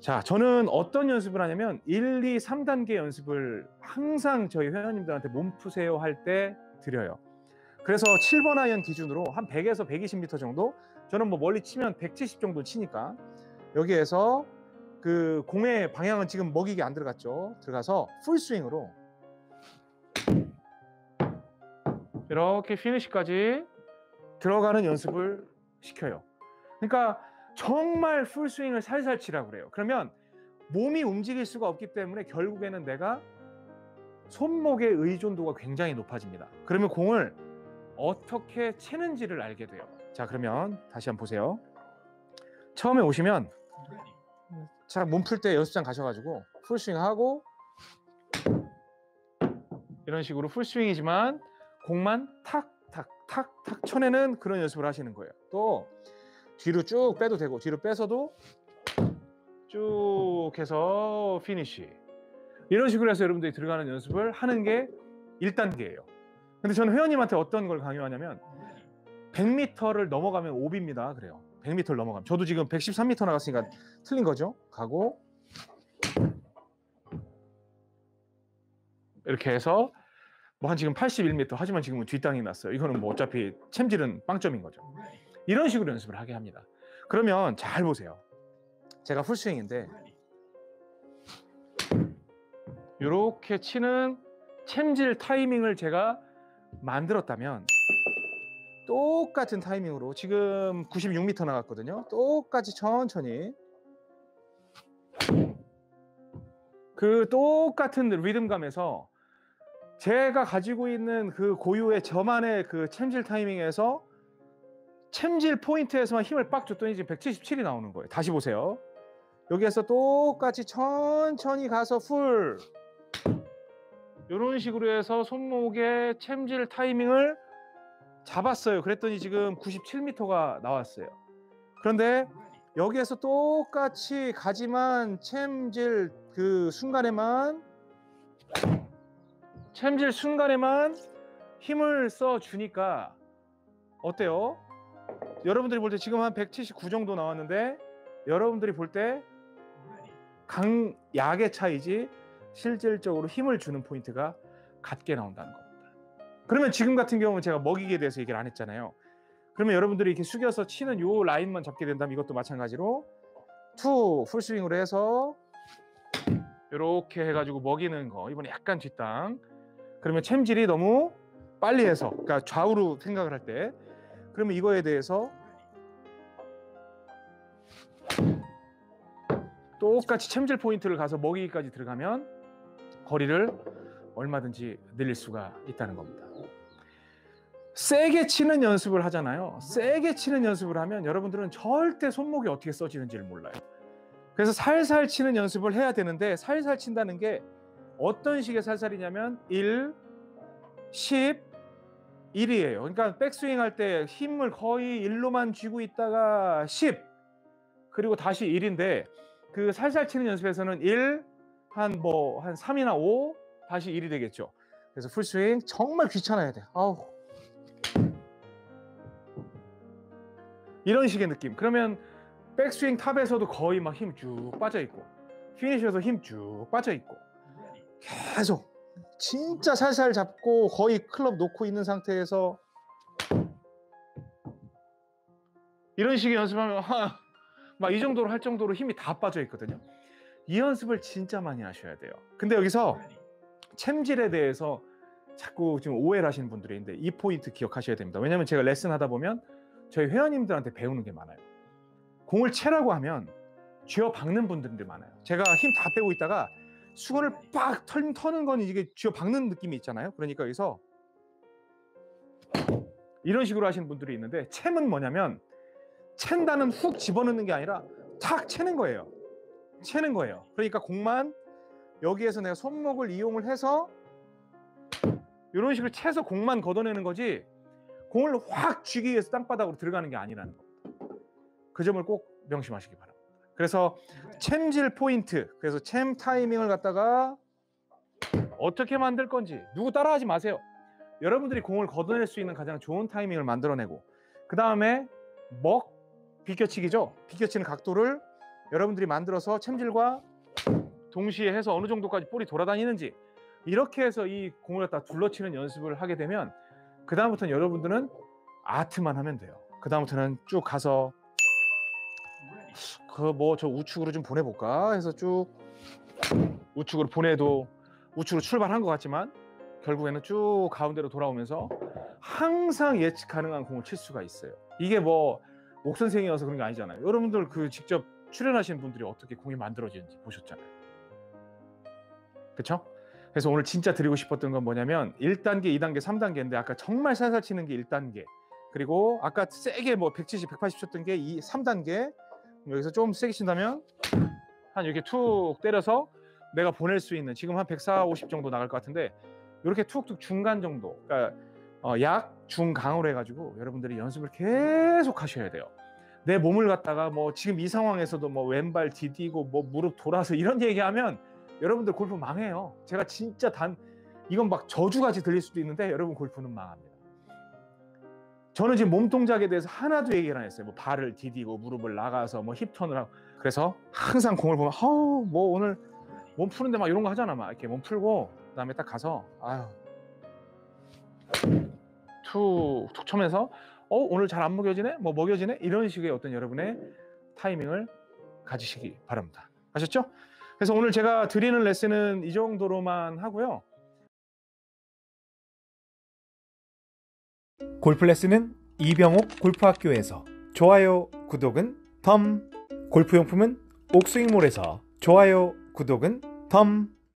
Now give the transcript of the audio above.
자, 저는 어떤 연습을 하냐면 1, 2, 3단계 연습을 항상 저희 회원님들한테 몸 푸세요 할 때 드려요. 그래서 7번 아이언 기준으로 한 100에서 120m 정도 저는 뭐 멀리 치면 170 정도 치니까 여기에서 그 공의 방향은 지금 먹이게 안 들어갔죠. 들어가서 풀스윙으로 이렇게 피니시까지 들어가는 연습을 시켜요. 그러니까 정말 풀스윙을 살살 치라고 그래요. 그러면 몸이 움직일 수가 없기 때문에 결국에는 내가 손목의 의존도가 굉장히 높아집니다. 그러면 공을 어떻게 채는지를 알게 돼요. 자, 그러면 다시 한번 보세요. 처음에 오시면 자, 몸 풀 때 연습장 가셔가지고 풀스윙 하고 이런 식으로 풀스윙이지만 공만 탁 탁 탁 탁 쳐내는 그런 연습을 하시는 거예요. 또 뒤로 쭉 빼도 되고 뒤로 빼서도 쭉 해서 피니쉬 이런 식으로 해서 여러분들이 들어가는 연습을 하는 게 1단계예요. 근데 저는 회원님한테 어떤 걸 강요하냐면 100m를 넘어가면 오비입니다. 그래요. 100m를 넘어가면 저도 지금 113m 나갔으니까 틀린 거죠. 가고 이렇게 해서 뭐 한 지금 81m 하지만 지금은 뒷땅이 났어요. 이거는 뭐 어차피 챔질은 빵점인 거죠. 이런 식으로 연습을 하게 합니다. 그러면 잘 보세요. 제가 풀스윙인데 이렇게 치는 챔질 타이밍을 제가 만들었다면 똑같은 타이밍으로 지금 96m 나갔거든요. 똑같이 천천히 그 똑같은 리듬감에서 제가 가지고 있는 그 고유의 저만의 그 챔질 타이밍에서 챔질 포인트에서만 힘을 빡 줬더니 지금 177이 나오는 거예요. 다시 보세요. 여기에서 똑같이 천천히 가서 full 이런 식으로 해서 손목의 챔질 타이밍을 잡았어요. 그랬더니 지금 97m가 나왔어요. 그런데 여기에서 똑같이 가지만 챔질 그 순간에만 챔질 순간에만 힘을 써 주니까 어때요? 여러분들이 볼 때 지금 한 179 정도 나왔는데 여러분들이 볼 때 강 약의 차이지 실질적으로 힘을 주는 포인트가 같게 나온다는 겁니다. 그러면 지금 같은 경우는 제가 먹이기에 대해서 얘기를 안 했잖아요. 그러면 여러분들이 이렇게 숙여서 치는 요 라인만 잡게 된다면 이것도 마찬가지로 투 풀스윙으로 해서 이렇게 해가지고 먹이는 거 이번에 약간 뒷땅 그러면 챔질이 너무 빨리 해서 그러니까 좌우로 생각을 할때 그러면 이거에 대해서 똑같이 챔질 포인트를 가서 먹이기까지 들어가면 거리를 얼마든지 늘릴 수가 있다는 겁니다. 세게 치는 연습을 하잖아요. 세게 치는 연습을 하면 여러분들은 절대 손목이 어떻게 써지는지를 몰라요. 그래서 살살 치는 연습을 해야 되는데 살살 친다는 게 어떤 식의 살살이냐면 1, 10, 1이에요. 그러니까 백스윙 할 때 힘을 거의 1로만 쥐고 있다가 10, 그리고 다시 1인데 그 살살 치는 연습에서는 1, 한 뭐 한 3이나 5, 다시 1이 되겠죠. 그래서 풀스윙 정말 귀찮아야 돼. 아우. 이런 식의 느낌. 그러면 백스윙 탑에서도 거의 막 힘 쭉 빠져 있고 피니셔에서 힘 쭉 빠져 있고 계속 진짜 살살 잡고 거의 클럽 놓고 있는 상태에서 이런 식의 연습하면 막 이 정도로 할 정도로 힘이 다 빠져 있거든요. 이 연습을 진짜 많이 하셔야 돼요. 근데 여기서 챔질에 대해서 자꾸 지금 오해를 하시는 분들이 있는데 이 포인트 기억하셔야 됩니다. 왜냐하면 제가 레슨 하다 보면 저희 회원님들한테 배우는 게 많아요. 공을 채라고 하면 쥐어 박는 분들이 많아요. 제가 힘 다 빼고 있다가 수건을 빡 털, 터는 건 이게 쥐어 박는 느낌이 있잖아요. 그러니까 여기서 이런 식으로 하시는 분들이 있는데 챔은 뭐냐면 챈다는 훅 집어넣는 게 아니라 탁 채는 거예요. 채는 거예요. 그러니까 공만 여기에서 내가 손목을 이용을 해서 이런 식으로 채서 공만 걷어내는 거지 공을 확 쥐기 위해서 땅바닥으로 들어가는 게 아니라는 겁니다. 그 점을 꼭 명심하시기 바랍니다. 그래서 챔질 포인트, 그래서 챔 타이밍을 갖다가 어떻게 만들 건지 누구 따라하지 마세요. 여러분들이 공을 걷어낼 수 있는 가장 좋은 타이밍을 만들어내고 그 다음에 먹 비껴치기죠. 비껴치는 각도를 여러분들이 만들어서 챔질과 동시에 해서 어느 정도까지 볼이 돌아다니는지 이렇게 해서 이 공을 갖다 둘러치는 연습을 하게 되면 그 다음부터는 여러분들은 아트만 하면 돼요. 그 다음부터는 쭉 가서 그 뭐 저 우측으로 좀 보내볼까 해서 쭉 우측으로 보내도 우측으로 출발한 것 같지만 결국에는 쭉 가운데로 돌아오면서 항상 예측 가능한 공을 칠 수가 있어요. 이게 뭐 옥 선생이어서 그런 게 아니잖아요. 여러분들 그 직접 출연하신 분들이 어떻게 공이 만들어지는지 보셨잖아요. 그렇죠? 그래서 오늘 진짜 드리고 싶었던 건 뭐냐면 1단계, 2단계, 3단계인데 아까 정말 살살 치는 게 1단계. 그리고 아까 세게 뭐 170, 180 쳤던 게 이 3단계. 여기서 좀 세게 친다면 한 이렇게 툭 때려서 내가 보낼 수 있는 지금 한 140, 50 정도 나갈 것 같은데 이렇게 툭툭 중간 정도. 그러니까 어, 약, 중, 강으로 해가지고 여러분들이 연습을 계속 하셔야 돼요. 내 몸을 갖다가 뭐 지금 이 상황에서도 뭐 왼발 디디고 뭐 무릎 돌아서 이런 얘기하면 여러분들 골프 망해요. 제가 진짜 단 이건 막 저주같이 들릴 수도 있는데 여러분 골프는 망합니다. 저는 지금 몸 동작에 대해서 하나도 얘기를 안 했어요. 뭐 발을 디디고 무릎을 나가서 뭐 힙턴을 하고 그래서 항상 공을 보면 아우 뭐 오늘 몸 푸는데 막 이런 거 하잖아 막 이렇게 몸 풀고 그다음에 딱 가서 아유 툭툭 쳐면서 어 오늘 잘 안 먹여지네 뭐 먹여지네 이런 식의 어떤 여러분의 타이밍을 가지시기 바랍니다. 아셨죠? 그래서 오늘 제가 드리는 레슨은 이 정도로만 하고요. 골프 레슨은 이병옥 골프학교에서 좋아요, 구독은 덤. 골프용품은 옥스윙몰에서 좋아요, 구독은 덤.